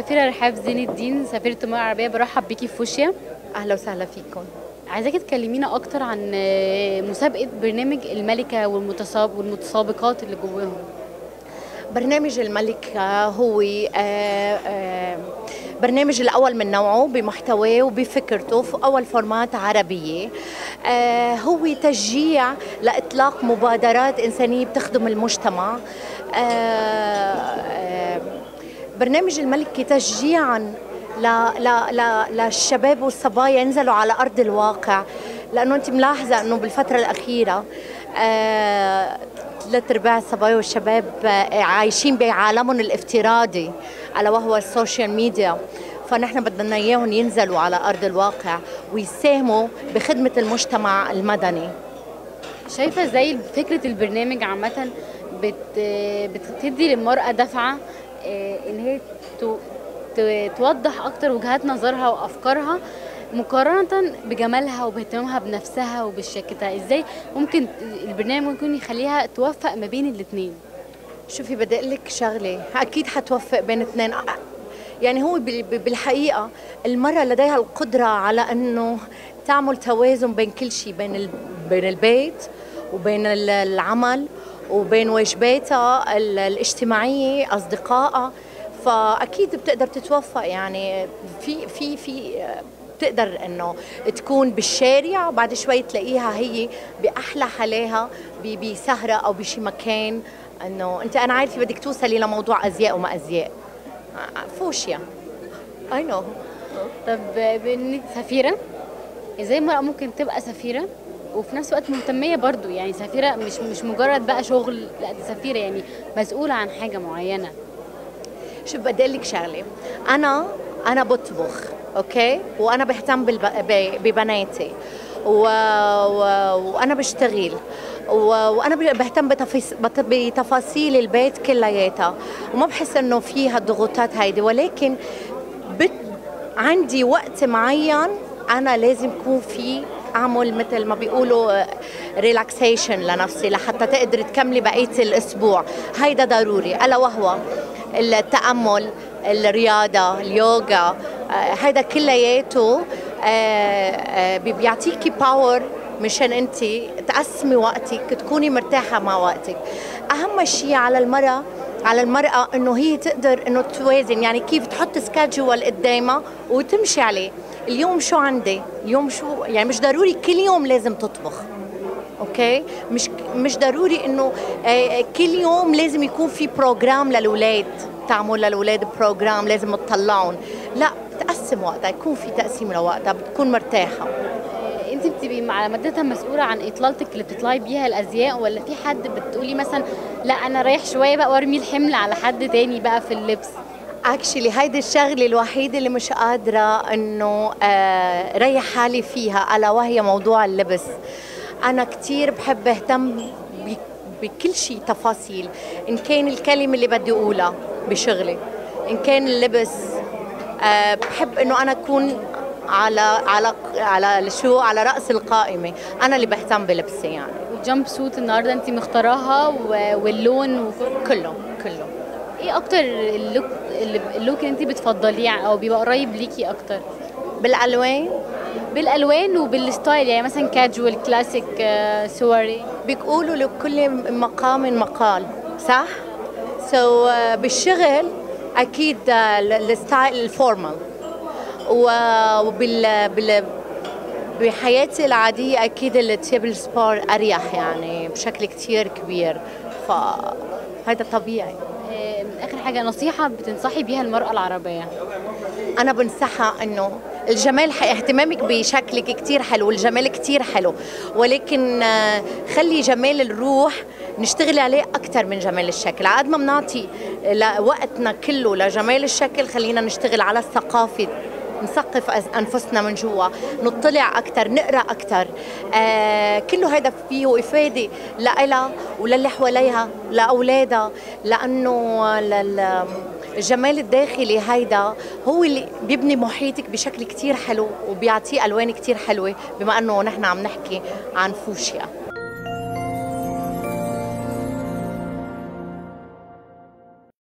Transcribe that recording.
السفيرة رحاب زين الدين سفيرة المرأة العربية برحب بيكي في فوشيا. أهلا وسهلا فيكم. عايزاكي تكلمينا أكتر عن آه، مسابقة برنامج الملكة والمتسابق والمتسابقات اللي جواهم. برنامج الملكة هو آه، آه، برنامج الأول من نوعه بمحتواه وبفكرته في أول فورمات عربية. هو تشجيع لإطلاق مبادرات إنسانية بتخدم المجتمع. برنامج الملكة تشجيعا للشباب والصبايا ينزلوا على أرض الواقع. لأنه أنت ملاحظة أنه بالفترة الأخيرة آه، ثلاث ارباع الصبايا والشباب آه، عايشين بعالمهم الافتراضي الا وهو السوشيال ميديا. فنحن بدنا إياهم ينزلوا على أرض الواقع ويساهموا بخدمة المجتمع المدني. شايفة زي فكرة البرنامج عامة بت بتدي للمرأة دفعة آه، إن هي توضح أكتر وجهات نظرها وأفكارها مقارنة بجمالها وباهتمامها بنفسها وبشكلها إزاي ممكن البرنامج ممكن يخليها توفق ما بين الاتنين؟ شوفي بدي لك شغلة. أكيد حتوفق بين اثنين يعني هو بال- بالحقيقة المراه لديها القدرة على إنه تعمل توازن بين كل شيء بين بين البيت وبين ال- العمل وبين واجباتها ال- الاجتماعية أصدقائها. فأكيد بتقدر تتوفق. يعني في في في بتقدر إنه تكون بالشارع وبعد شوي تلاقيها هي بأحلى حلاها بسهرة أو بشي مكان. إنه أنت أنا عارفة بدك توصلي لموضوع أزياء وما أزياء. فوشيا. اي نو طب سفيرة؟ إزاي المرأة ممكن تبقى سفيرة؟ وفي نفس الوقت مهتمية برضو. يعني سفيرة مش مش مجرد بقى شغل لا دي سفيرة يعني مسؤولة عن حاجة معينة. شوف بدي لك شغلة. أنا أنا بطبخ أوكي؟ وأنا بهتم ببناتي. و... و... وأنا بشتغل. و... وأنا بهتم بتفاص... بت- بتفاصيل البيت كلياتها. وما بحس إنه في هالضغوطات هيدي. ولكن بت... عندي وقت معين أنا لازم يكون في أعمل مثل ما بيقولوا relaxation لنفسي لحتى تقدري تكملي بقية الأسبوع. هيدا ضروري. ألا وهو التأمل الرياضة اليوغا آه، هيدا كلياته آه، آه، بي- بيعطيكي power مشان انت تقسمي وقتك تكوني مرتاحة مع وقتك. أهم شيء على المرأة على المرأة إنه هي تقدر إنه توازن يعني كيف تحط schedule قدامها وتمشي عليه. اليوم شو عندي؟ اليوم شو؟ يعني مش ضروري كل يوم لازم تطبخ okay؟ مش مش ضروري إنه آه، كل يوم لازم يكون في program للأولاد تعمل للأولاد program لازم تطلعهم. لا تقسم وقتها يكون في تقسيم لوقتها بتكون مرتاحة. انت بتبقي على مادتها مسؤولة عن إطلالتك اللي بتطلعي بيها الأزياء ولا في حد بتقولي مثلا لا أنا رايح شوية بقى وأرمي الحمل على حد تاني بقى في اللبس؟ اكشلي هيدي الشغلة الوحيدة اللي مش قادرة إنه آه ريح حالي فيها ألا وهي موضوع اللبس. أنا كثير بحب أهتم بكل شيء تفاصيل إن كان الكلمة اللي بدي أقولها بشغلي إن كان اللبس آه بحب إنه أنا أكون على على على شو على رأس القائمة. أنا اللي بهتم بلبسي يعني. وال jumpsuit النهارده انت مختاراها واللون وكل كله كله إيه أكتر ال look اللي- ال look اللي انت بتفضليه أو بيبقى قريب ليكي أكتر؟ بالألوان؟ بالألوان وبال style يعني مثلا casual classic آه، سواري. بيقولوا لكل مقام مقال صح؟ so so, uh, بالشغل أكيد ال- ال style ال formal وبال بال بحياتي العادية أكيد ال style sport أريح يعني بشكل كتير كبير. فهذا طبيعي. آخر حاجة نصيحة بتنصحي بيها المرأة العربية؟ أنا بنصحها إنه الجمال اهتمامك بشكلك كتير حلو والجمال كتير حلو. ولكن آه، خلي جمال الروح نشتغل عليه أكثر من جمال الشكل. عاد ما بنعطي وقتنا كله لجمال الشكل خلينا نشتغل على الثقافة نثقف أنفسنا من جوا نطلع أكثر نقرأ أكثر آه كله هذا فيه افاده لها وللي حواليها لأولادها لأنه لل- الجمال الداخلي هيدا هو اللي بيبني محيطك بشكل كتير حلو وبيعطيه ألوان كتير حلوة بما أنه نحن عم نحكي عن فوشيا.